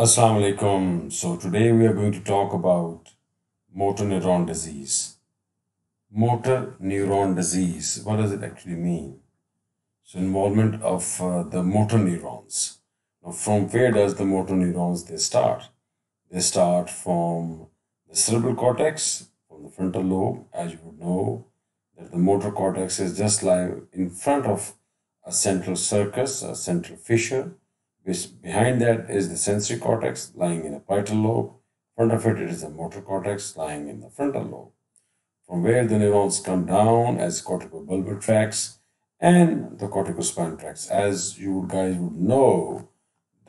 Assalamu alaikum. So today we are going to talk about motor neuron disease. Motor neuron disease, what does it actually mean? So involvement of uh, the motor neurons. Now from where does the motor neurons they start? They start from the cerebral cortex, from the frontal lobe, as you would know that the motor cortex is just like in front of a central sulcus, a central fissure Behind that is the sensory cortex lying in the parietal lobe. Front of it, it is the motor cortex lying in the frontal lobe. From where the neurons come down as corticobulbar tracts and the corticospinal tracts. As you guys would know,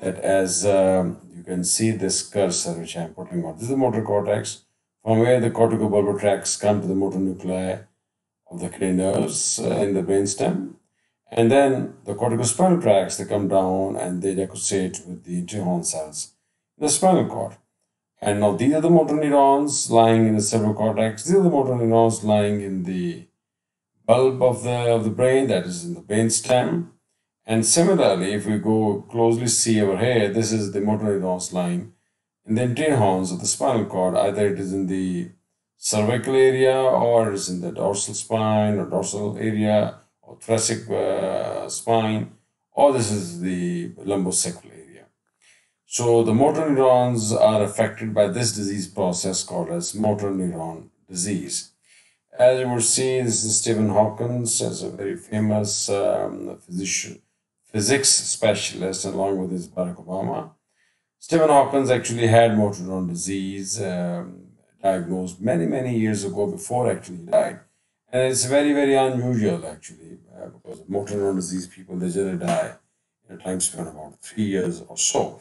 that as um, you can see this cursor which I am putting on, this is the motor cortex, from where the corticobulbar tracts come to the motor nuclei of the cranial nerves uh, in the brainstem and then the corticospinal tracts, they come down and they negotiate with the anterior horn cells in the spinal cord. And now these are the motor neurons lying in the cerebral cortex. These are the motor neurons lying in the bulb of the, of the brain, that is in the brain stem. And similarly, if we go closely see over here, this is the motor neurons lying in the anterior horns of the spinal cord. Either it is in the cervical area or it is in the dorsal spine or dorsal area or thoracic uh, spine, or this is the lumbosacral area. So the motor neurons are affected by this disease process called as motor neuron disease. As you will see, this is Stephen Hawkins, as a very famous um, physician, physics specialist, along with his Barack Obama. Stephen Hawkins actually had motor neuron disease, um, diagnosed many, many years ago before actually he died. And it's very, very unusual actually, uh, because motor neuron disease people, they generally die in a time span of about three years or so.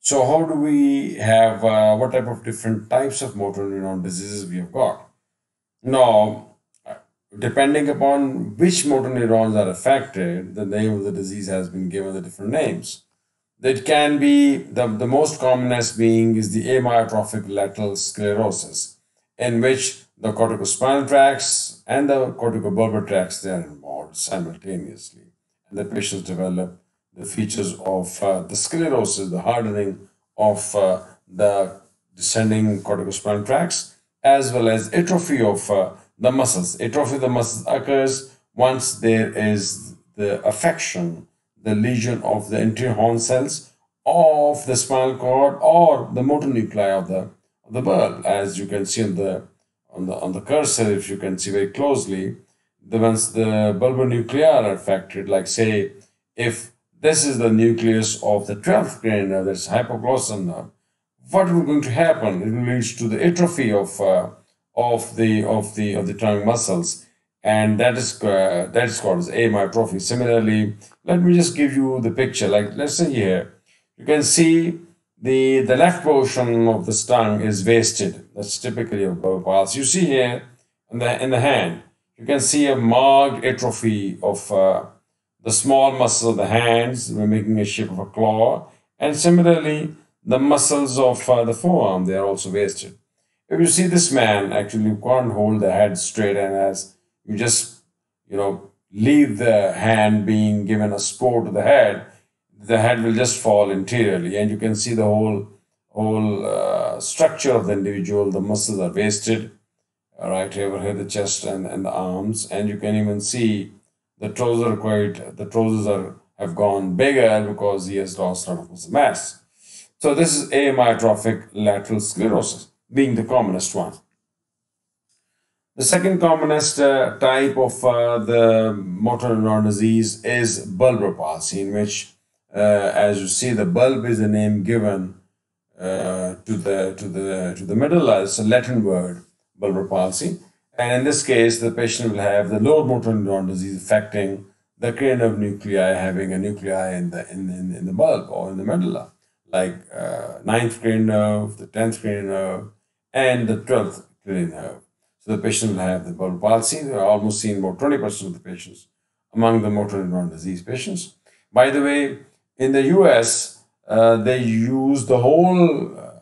So how do we have, uh, what type of different types of motor neuron diseases we have got? Now, depending upon which motor neurons are affected, the name of the disease has been given the different names. It can be, the, the most commonest being is the amyotrophic lateral sclerosis, in which the corticospinal tracts and the corticobulbar tracts they are involved simultaneously. And the patients develop the features of uh, the sclerosis the hardening of uh, the descending corticospinal tracts as well as atrophy of uh, the muscles. Atrophy of the muscles occurs once there is the affection the lesion of the anterior horn cells of the spinal cord or the motor nuclei of the of the bulb as you can see in the on the on the cursor, if you can see very closely, the once the bulbar nuclei are affected, like say, if this is the nucleus of the 12th cranial nerve, that's hypoglossal nerve, what is going to happen? It will lead to the atrophy of uh, of the of the of the tongue muscles, and that is uh, that is called as amyotrophy. Similarly, let me just give you the picture. Like let's say here, you can see the, the left portion of the tongue is wasted. That's typically a pulse. You see here in the, in the hand, you can see a marked atrophy of uh, the small muscles of the hands, we're making a shape of a claw. And similarly, the muscles of uh, the forearm, they are also wasted. If you see this man, actually, you can't hold the head straight and as you just, you know, leave the hand being given a support to the head, the head will just fall interiorly and you can see the whole whole uh, structure of the individual. The muscles are wasted right over here the chest and, and the arms? And you can even see the trousers are quite the trousers are have gone bigger because he has lost a lot of mass. So this is amyotrophic lateral sclerosis being the commonest one. The second commonest uh, type of uh, the motor neuron disease is bulbar palsy in which as you see, the bulb is the name given uh, to the to the to the medulla. It's a Latin word, bulbar palsy. And in this case, the patient will have the lower motor neuron disease affecting the cranial nerve nuclei, having a nuclei in the in, in, in the bulb or in the medulla, like uh, ninth cranial nerve, the tenth cranial nerve, and the twelfth cranial nerve. So the patient will have the bulbar palsy. They are almost seen about 20% of the patients among the motor neuron disease patients. By the way, in the US, uh, they use the whole uh,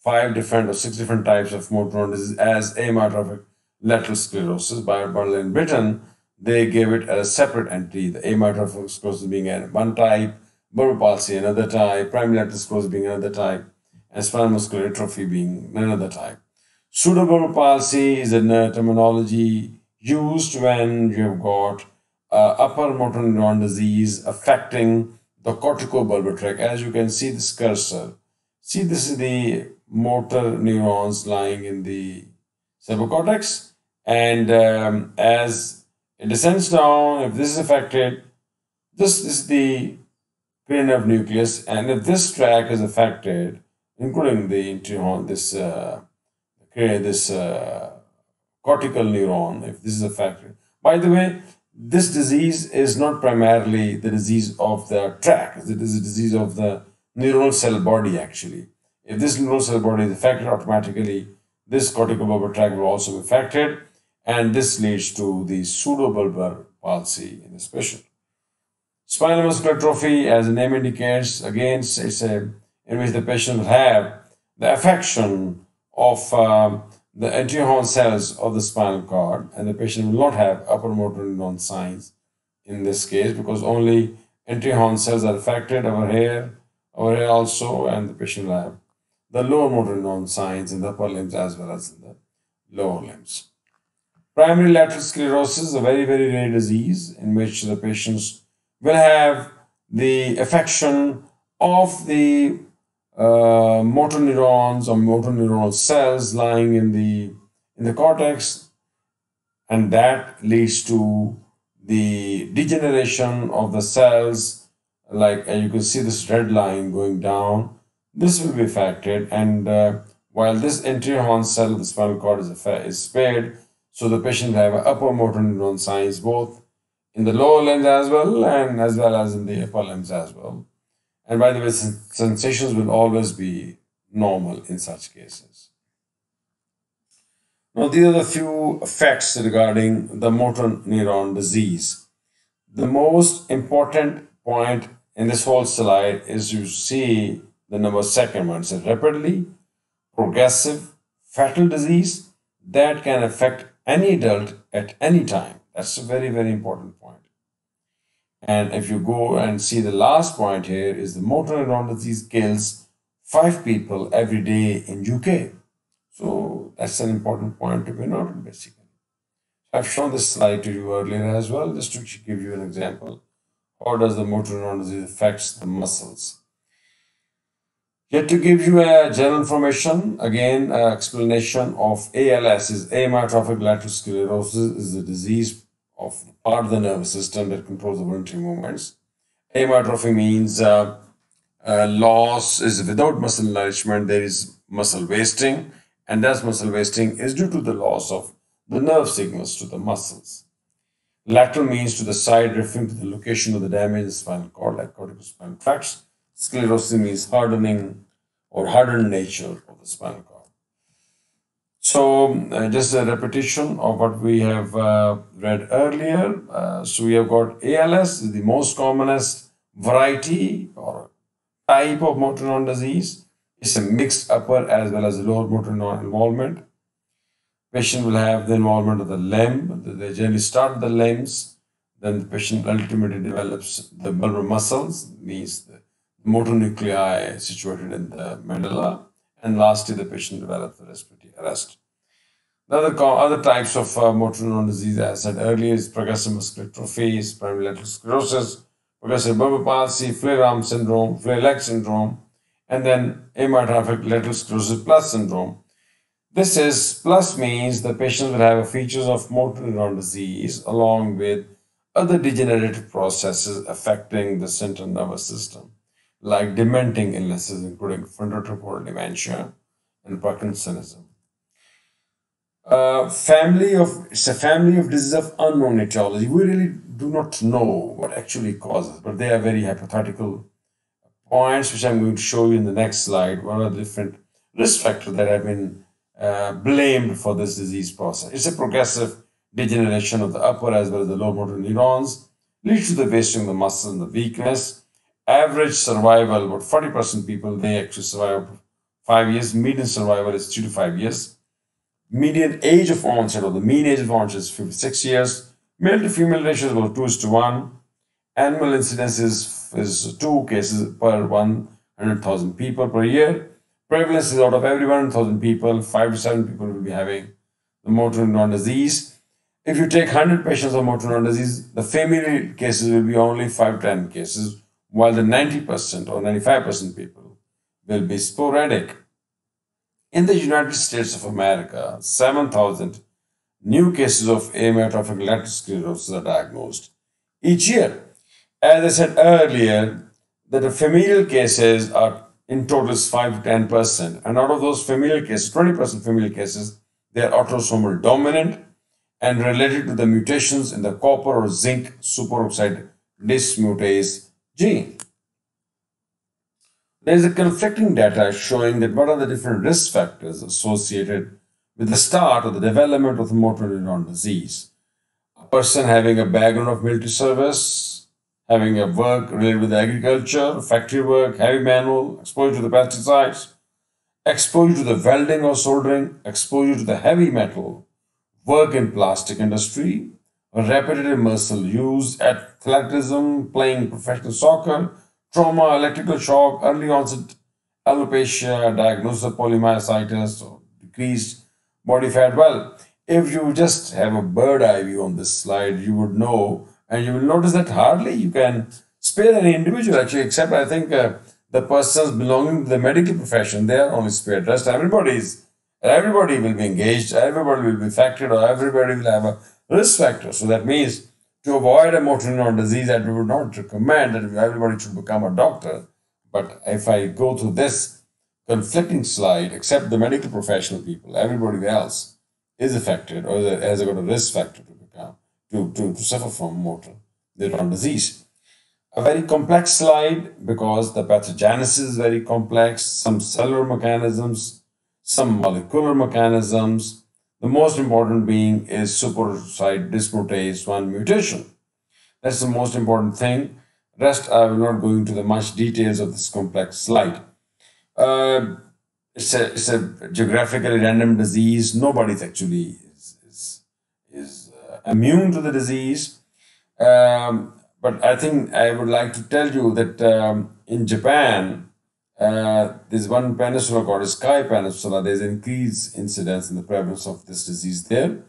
five different or six different types of motor neuron disease as amyotrophic lateral sclerosis. By Berlin, in Britain, they gave it as a separate entity, the amyotrophic sclerosis being one type, bulbar palsy another type, primary lateral sclerosis being another type, and spinal muscular atrophy being another type. Pseudobulbar palsy is a terminology used when you have got uh, upper motor neuron disease affecting the corticobulbar tract. As you can see this cursor, see this is the motor neurons lying in the cortex and um, as it descends down, if this is affected, this is the cranial nucleus, and if this track is affected, including the interior, this uh, this uh, cortical neuron, if this is affected. By the way, this disease is not primarily the disease of the tract; it is a disease of the neural cell body. Actually, if this neural cell body is affected, automatically this corticobulbar tract will also be affected and this leads to the pseudobulbar palsy in special. Spinal muscular atrophy, as the name indicates, again, it's a in which the patient will have the affection of um, the anterior horn cells of the spinal cord, and the patient will not have upper motor neuron signs in this case because only anterior horn cells are affected over here, over here also, and the patient will have the lower motor neuron signs in the upper limbs as well as in the lower limbs. Primary lateral sclerosis is a very, very rare disease in which the patients will have the affection of the uh, motor neurons or motor neuronal cells lying in the in the cortex and that leads to the degeneration of the cells like you can see this red line going down this will be affected and uh, while this anterior horn cell of the spinal cord is, is spared so the patient have upper motor neuron signs both in the lower limbs as well and as well as in the upper limbs as well. And by the way, sensations will always be normal in such cases. Now, these are the few facts regarding the motor neuron disease. The most important point in this whole slide is you see the number second one. It's a rapidly progressive fatal disease that can affect any adult at any time. That's a very, very important point. And if you go and see the last point here is the motor neuron disease kills five people every day in UK. So that's an important point to be noted basically. I've shown this slide to you earlier as well, just to give you an example. How does the motor neuron disease affects the muscles? Yet to give you a general information, again, explanation of ALS is amyotrophic lateral sclerosis is a disease of part of the nervous system that controls the voluntary movements. Amyotrophy means uh, uh, loss is without muscle nourishment, there is muscle wasting, and that muscle wasting is due to the loss of the nerve signals to the muscles. Lateral means to the side, referring to the location of the damage spinal cord, like corticospinal tracts Sclerosis means hardening or hardened nature of the spinal cord. So, uh, just a repetition of what we have uh, read earlier. Uh, so, we have got ALS, the most commonest variety or type of motor neuron disease. It's a mixed upper as well as lower motor neuron involvement. Patient will have the involvement of the limb. They generally start the limbs. Then the patient ultimately develops the bulbar muscles, means the motor nuclei situated in the medulla, and lastly, the patient develops the respiratory arrest. The other, other types of uh, motor neuron disease, as I said earlier, is progressive muscular atrophy, primary lateral sclerosis, progressive bulbar palsy, flail arm syndrome, flail leg syndrome, and then amyotrophic lateral sclerosis plus syndrome. This is plus means the patient will have features of motor neuron disease along with other degenerative processes affecting the central nervous system like dementing illnesses, including frontotemporal dementia and Parkinsonism. Uh, family of it's a family of diseases of unknown etiology. We really do not know what actually causes, but they are very hypothetical points, which I'm going to show you in the next slide. What are the different risk factors that have been uh, blamed for this disease process? It's a progressive degeneration of the upper as well as the lower motor neurons, leads to the wasting of the muscle and the weakness average survival, about 40% people, they actually survive five years. Median survival is two to five years. Median age of onset, or the mean age of onset is 56 years. Male to female ratio is about 2 is to 1. Annual incidence is is two cases per 100,000 people per year. Prevalence is out of every 100,000 people, 5 to 7 people will be having the motor neuron disease. If you take 100 patients of motor neuron disease, the familial cases will be only 5 to 10 cases, while the 90% or 95% people will be sporadic. In the United States of America, 7,000 new cases of amyotrophic lateral sclerosis are diagnosed each year. As I said earlier, that the familial cases are in total is 5 to 10%. And out of those familial cases, 20% familial cases, they are autosomal dominant and related to the mutations in the copper or zinc superoxide dismutase gene. There is a conflicting data showing that what are the different risk factors associated with the start of the development of the motor neuron disease. A person having a background of military service, having a work related with agriculture, factory work, heavy manual, exposure to the pesticides, exposure to the welding or soldering, exposure to the heavy metal, work in plastic industry, repetitive muscle use, athleticism, playing professional soccer, trauma, electrical shock, early onset alopecia, diagnosis of polymyositis, or decreased body fat. Well, if you just have a bird eye view on this slide, you would know, and you will notice that hardly you can spare any individual actually, except I think uh, the persons belonging to the medical profession, they are only spared. Rest everybody is, everybody will be engaged, everybody will be affected, or everybody will have a risk factor. So that means to avoid a motor neuron disease we would not recommend that everybody should become a doctor. But if I go to this conflicting slide, except the medical professional people, everybody else is affected or has got a risk factor to become, to, to, to suffer from motor neuron disease. A very complex slide because the pathogenesis is very complex, some cellular mechanisms, some molecular mechanisms, the most important being is superoxide dismutase 1 mutation. That's the most important thing. Rest, I will not go into the much details of this complex slide. Uh, it's, a, it's a geographically random disease. Nobody actually is, is, is uh, immune to the disease. Um, but I think I would like to tell you that um, in Japan, uh, there's one peninsula called Kii Peninsula. There's increased incidence in the prevalence of this disease there,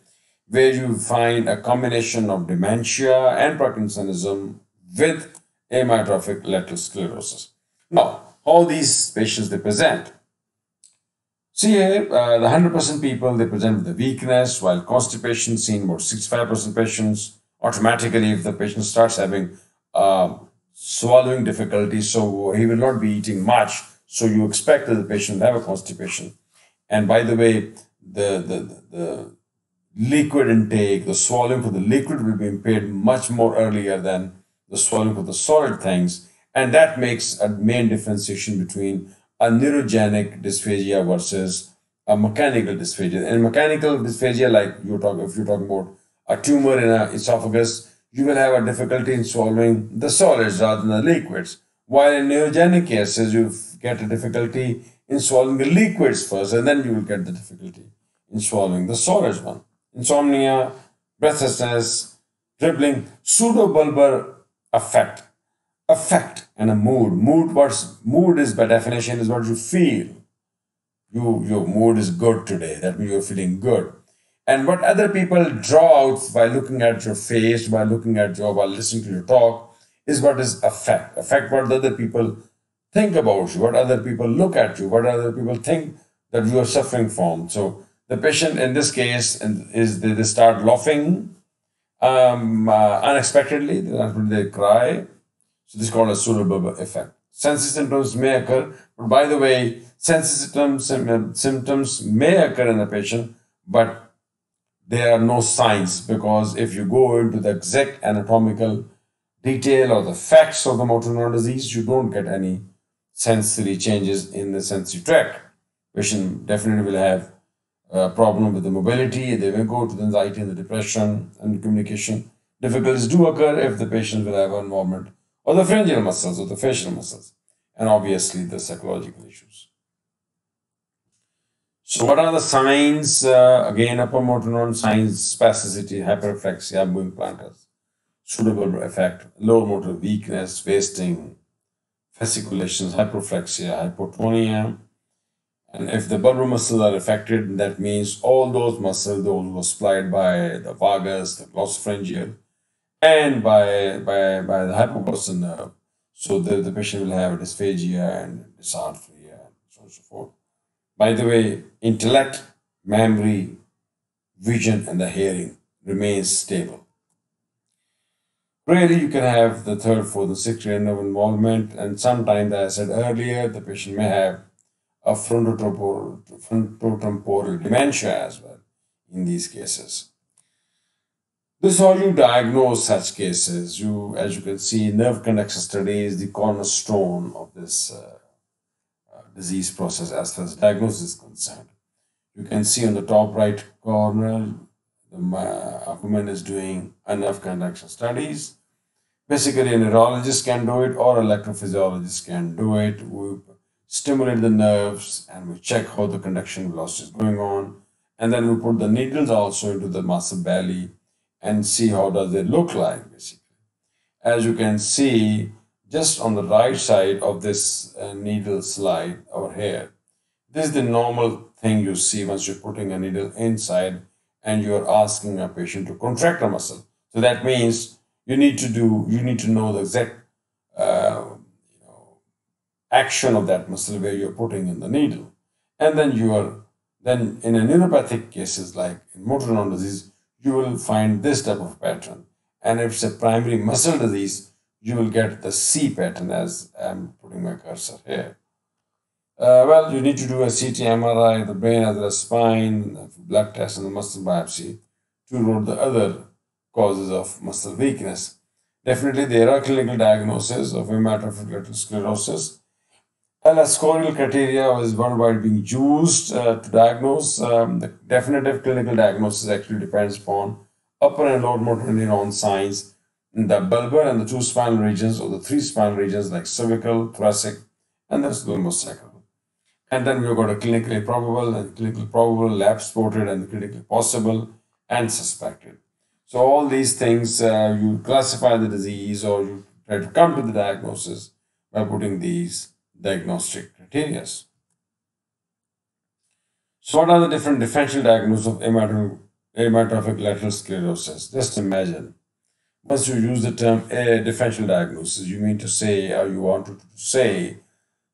where you find a combination of dementia and Parkinsonism with amyotrophic lateral sclerosis. Now, all these patients they present? See here, uh, the 100% people, they present with the weakness, while constipation seen about 65% patients. Automatically, if the patient starts having uh, swallowing difficulty, so he will not be eating much. So you expect that the patient will have a constipation. And by the way, the, the, the liquid intake, the swallowing for the liquid will be impaired much more earlier than the swallowing for the solid things. And that makes a main differentiation between a neurogenic dysphagia versus a mechanical dysphagia. And mechanical dysphagia, like you're talking, if you're talking about a tumor in an esophagus, you will have a difficulty in swallowing the solids rather than the liquids. While in neurogenic cases, you get a difficulty in swallowing the liquids first, and then you will get the difficulty in swallowing the solids one. Insomnia, breathlessness, dribbling, pseudobulbar affect. Affect and a mood. Mood, what's mood is by definition is what you feel. You, your mood is good today. That means you're feeling good. And what other people draw out by looking at your face, by looking at your, while listening to your talk, is what is affect. Affect what other people think about you, what other people look at you, what other people think that you are suffering from. So the patient in this case is they, they start laughing um, uh, unexpectedly, they cry. So this is called a pseudobulbar affect. Sensory symptoms may occur, but by the way, sensory symptoms, symptoms may occur in the patient, but there are no signs because if you go into the exact anatomical detail or the facts of the motor neuron disease, you don't get any sensory changes in the sensory tract. Patient definitely will have a problem with the mobility, they may go to the anxiety and the depression and communication. Difficulties do occur if the patient will have involvement of the pharyngeal muscles or the facial muscles, and obviously the psychological issues. So what are the signs? Uh, again, upper motor neuron signs, spasticity, hyperreflexia, moving plantars. pseudobulbar affect, lower motor weakness, wasting, fasciculations, hyporeflexia, hypotonia. And if the bulbar muscles are affected, that means all those muscles, those were supplied by the vagus, the glossopharyngeal, and by, by, by the hypoglossal nerve. So the, the patient will have dysphagia and dysarthria and so on and so forth. By the way, intellect, memory, vision, and the hearing remains stable. Rarely you can have the third, fourth, and sixth nerve involvement, and sometimes, as I said earlier, the patient may have a frontotemporal, frontotemporal dementia as well in these cases. This is how you diagnose such cases. You, as you can see, nerve conduction study is the cornerstone of this uh, disease process as far as diagnosis is concerned. You can see on the top right corner, the Akumen is doing nerve conduction studies. Basically, a neurologist can do it or electrophysiologist can do it. We stimulate the nerves and we check how the conduction velocity is going on. And then we put the needles also into the muscle belly and see how does it look like basically. As you can see, just on the right side of this uh, needle slide over here, this is the normal thing you see once you're putting a needle inside and you're asking a patient to contract a muscle. So that means you need to do you need to know the exact uh, you know, action of that muscle where you're putting in the needle. And then you are then in a neuropathic cases like in motor neuron disease you will find this type of pattern. And if it's a primary muscle disease you will get the c pattern as i'm putting my cursor here uh, well you need to do a ct mri the brain as well as spine blood test and the muscle biopsy to rule the other causes of muscle weakness. Definitely, there are clinical diagnoses of amyotrophic lateral sclerosis. El Escorial criteria is worldwide being used uh, to diagnose. Um, the definitive clinical diagnosis actually depends upon upper and lower motor neuron signs the bulbar and the two spinal regions or the three spinal regions like cervical, thoracic, and then the lumbosacral. And then we've got a clinically probable and clinically probable, lab supported and clinically possible and suspected. So all these things, uh, you classify the disease or you try to come to the diagnosis by putting these diagnostic criteria. So what are the different differential diagnoses of amyotrophic lateral sclerosis? Just imagine. Once you use the term a differential diagnosis, you mean to say, or you want to say,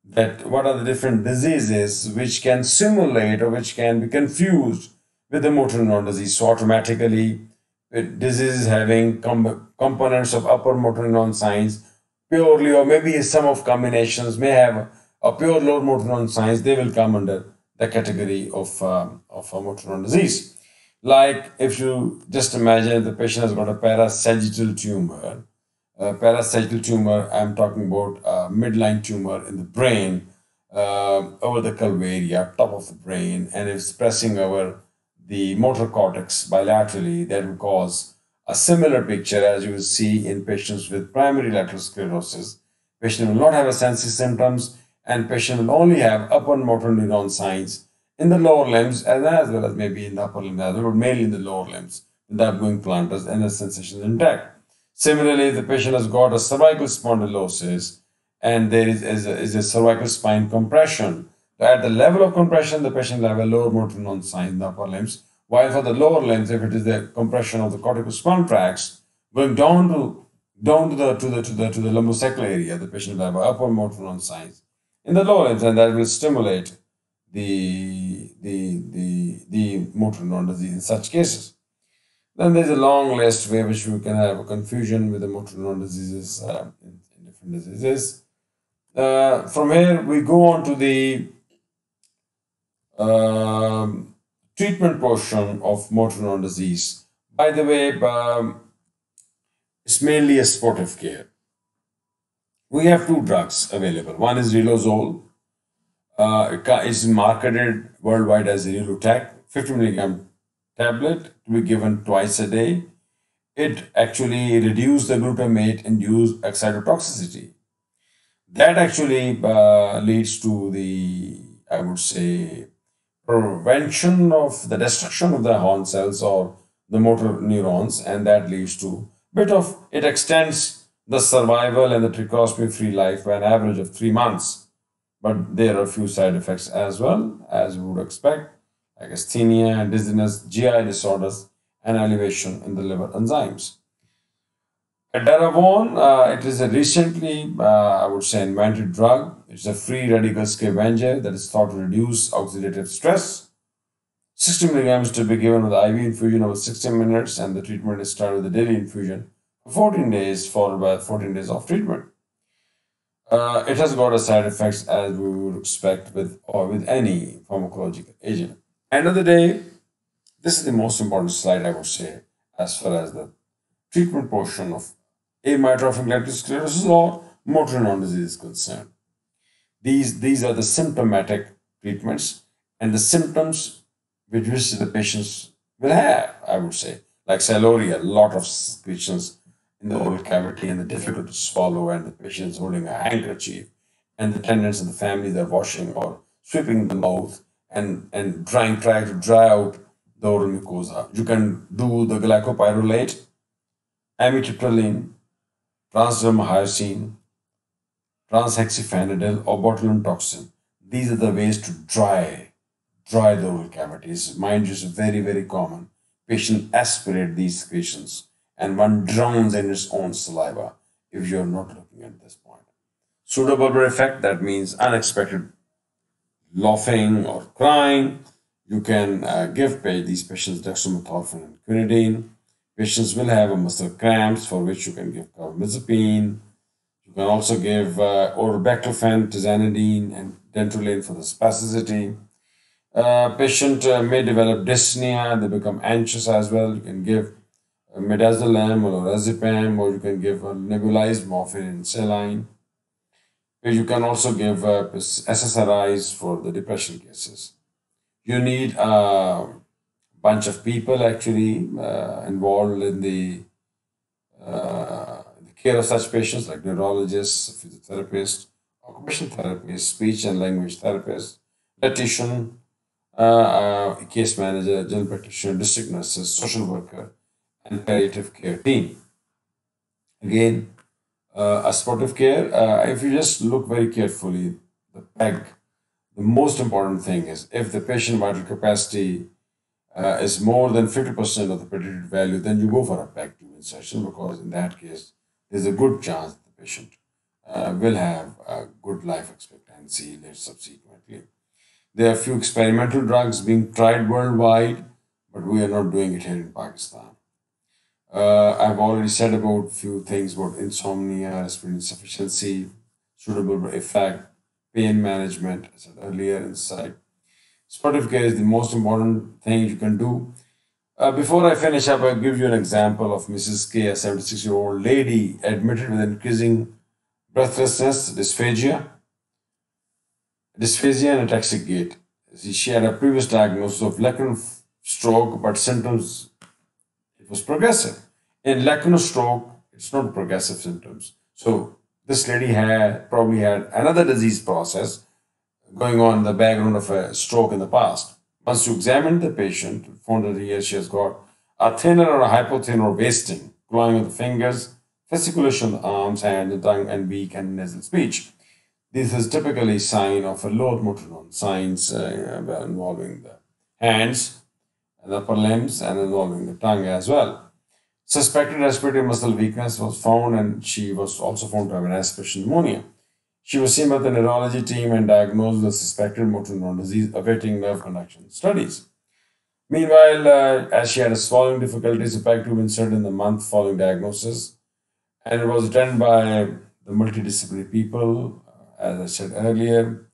that what are the different diseases which can simulate or which can be confused with the motor neuron disease. So automatically diseases having com- components of upper motor neuron signs purely, or maybe some of combinations may have a pure lower motor neuron signs, they will come under the category of, um, of motor neuron disease. Like if you just imagine the patient has got a parasagittal tumor, a parasagittal tumor, I'm talking about a midline tumor in the brain, uh, over the calvaria, top of the brain, and it's pressing over the motor cortex bilaterally that will cause a similar picture as you will see in patients with primary lateral sclerosis. Patient will not have a sensory symptoms and patient will only have upper motor neuron signs in the lower limbs as, as well as maybe in the upper limbs as well, but mainly in the lower limbs without going plantars and the sensation intact. Similarly, the patient has got a cervical spondylosis and there is, is, a, is a cervical spine compression at the level of compression, the patient will have a lower motor neuron sign in the upper limbs, while for the lower limbs, if it is the compression of the corticospinal tracts, going down to down to the to the to the to the lumbosacral area, the patient will have upper motor neuron signs in the lower limbs, and that will stimulate the the the the motor neuron disease in such cases. Then there's a long list where which we can have a confusion with the motor neuron diseases uh, in, in, different diseases. Uh, from here we go on to the um, treatment portion of motor neuron disease. By the way, um, it's mainly a supportive care. We have two drugs available. One is Riluzole. Uh, is marketed worldwide as Rilutek, 50 milligram tablet to be given twice a day. It actually reduces the glutamate-induced excitotoxicity. That actually uh, leads to the, I would say, prevention of the destruction of the horn cells or the motor neurons, and that leads to bit of it extends the survival and the tracheostomy-free life by an average of three months. But there are a few side effects as well, as we would expect, like asthenia, dizziness, GI disorders, and elevation in the liver enzymes. Edaravone, uh, it is a recently, uh, I would say, invented drug. It's a free radical scavenger that is thought to reduce oxidative stress. 60 milligrams to be given with IV infusion over 60 minutes, and the treatment is started with a daily infusion for 14 days, followed by 14 days of treatment. Uh, it has got a side effects as we would expect with or with any pharmacological agent. End of the day, this is the most important slide I would say as far as the treatment portion of amyotrophic lateral sclerosis or motor neuron disease is concerned. These, these are the symptomatic treatments and the symptoms which, the patients will have, I would say, like sialorrhea, a lot of secretions the oral cavity and the difficult to swallow and the patients holding a handkerchief and the attendants and the families are washing or sweeping the mouth and, and trying, trying to dry out the oral mucosa. You can do the glycopyrrolate, amitriptyline, transdermal hyoscine, trihexyphenidyl, or botulinum toxin. These are the ways to dry, dry the oral cavities. Mind you, is very, very common. Patient aspirate these secretions and one drowns in its own saliva if you're not looking at this point. Pseudobulbar affect, that means unexpected laughing or crying. You can uh, give these patients dextromethorphan and quinidine. Patients will have a muscle cramps for which you can give carbamazepine. You can also give uh, oral baclofen, tizanidine, and dantrolene for the spasticity. Uh, patient uh, may develop dyspnea, they become anxious as well. You can give midazolam or lorazepam, or you can give a nebulized morphine and saline. You can also give uh, SSRIs for the depression cases. You need a bunch of people actually uh, involved in the, uh, the care of such patients, like neurologists, physiotherapists, occupational therapists, speech and language therapists, dietitian, uh, uh, case manager, general practitioner, district nurses, social worker, and palliative care team. Again, uh, a supportive care, uh, if you just look very carefully, the PEG, the most important thing is if the patient vital capacity uh, is more than 50% of the predicted value, then you go for a PEG tube insertion because in that case, there's a good chance the patient uh, will have a good life expectancy subsequently. There are a few experimental drugs being tried worldwide, but we are not doing it here in Pakistan. Uh, I've already said about few things about insomnia, respiratory insufficiency, pseudobulbar affect, pain management, I said earlier inside. Supportive care is the most important thing you can do. Uh, before I finish up, I'll give you an example of Mrs. K, a 76 year old lady admitted with increasing breathlessness, dysphagia, dysphagia and ataxic gait. She had a previous diagnosis of lacunar stroke, but symptoms, it was progressive. In lacunar stroke, it's not progressive symptoms. So this lady had probably had another disease process going on in the background of a stroke in the past. Once you examine the patient, found that here she has got a thenar or a hypothenar wasting, glowing of the fingers, fasciculation of the arms, hand, the tongue, and weak and nasal speech. This is typically sign of a low motor signs uh, involving the hands and upper limbs and involving the tongue as well. Suspected respiratory muscle weakness was found, and she was also found to have an aspiration pneumonia. She was seen by the neurology team and diagnosed with suspected motor neuron disease, awaiting nerve conduction studies. Meanwhile, uh, as she had a swallowing difficulties, a PEG tube inserted in the month following diagnosis, and it was attended by the multidisciplinary people, uh, as I said earlier.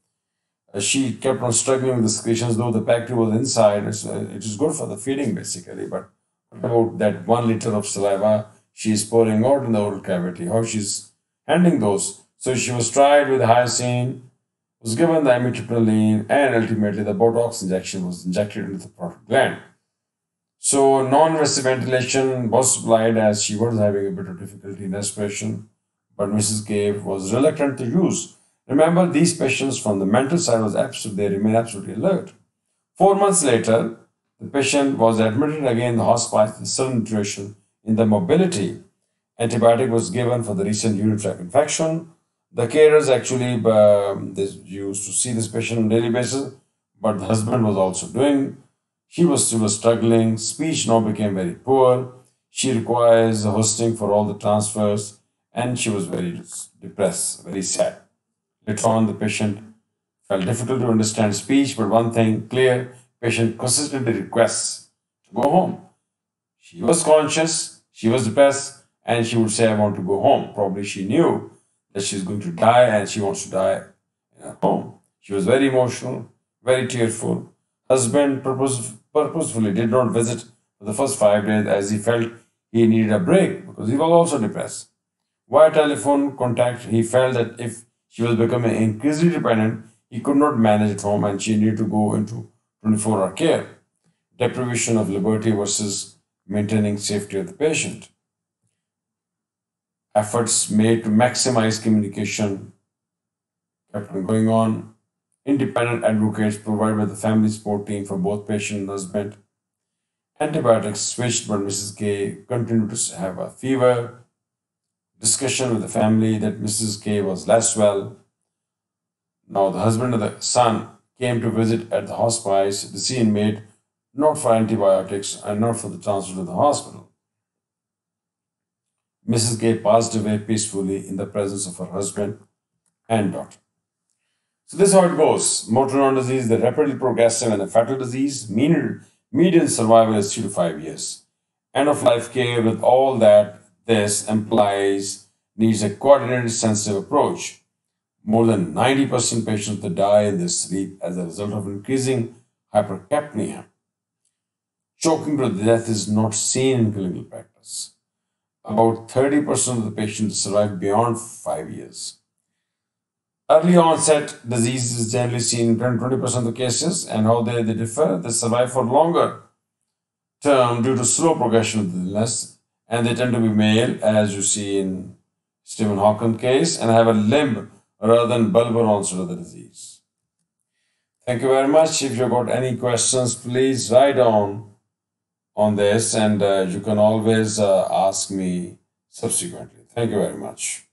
Uh, she kept on struggling with the secretions, though the PEG tube was inside. Uh, it is good for the feeding, basically, but about that one liter of saliva she is pouring out in the oral cavity, how she's handling those. So she was tried with hyoscine, was given the amitriptyline, and ultimately the Botox injection was injected into the parotid gland. So non-invasive ventilation was supplied as she was having a bit of difficulty in respiration, but Mrs. Cave was reluctant to use. Remember, these patients from the mental side was absolutely, they remain absolutely alert. Four months later, the patient was admitted again in the hospital with sudden deterioration in the mobility. Antibiotic was given for the recent urinary tract infection. The carers actually um, they used to see this patient on a daily basis, but the husband was also doing. She was, was struggling. Speech now became very poor. She requires hosting for all the transfers, and she was very depressed, very sad. Later on, the patient felt difficult to understand speech, but one thing clear, patient consistently requests to go home. She was conscious, she was depressed, and she would say, I want to go home. Probably she knew that she's going to die and she wants to die at home. She was very emotional, very tearful. Husband purpose, purposefully did not visit for the first five days as he felt he needed a break because he was also depressed. Via telephone contact, he felt that if she was becoming increasingly dependent, he could not manage at home and she needed to go into 24 hour care. Deprivation of liberty versus maintaining safety of the patient. Efforts made to maximize communication kept on going on. Independent advocates provided by the family support team for both patient and husband. Antibiotics switched, but Mrs. K continued to have a fever. Discussion with the family that Mrs. K was less well now, the husband and the son came to visit at the hospice. Decision made not for antibiotics and not for the transfer to the hospital. Mrs. K passed away peacefully in the presence of her husband and daughter. So this is how it goes. Motor neuron disease, the rapidly progressive and a fatal disease. Median, median survival is three to five years. End of life care with all that this implies needs a coordinated sensitive approach. More than 90% patients that die in their sleep as a result of increasing hypercapnia. Choking to death is not seen in clinical practice. About 30% of the patients survive beyond five years. Early onset disease is generally seen in 20% of the cases, and how they, they differ. They survive for longer term due to slow progression of the illness, and they tend to be male, as you see in Stephen Hawking case, and have a limb rather than bulbar onset of the disease. Thank you very much. If you've got any questions, please write down on this and uh, you can always uh, ask me subsequently. Thank you very much.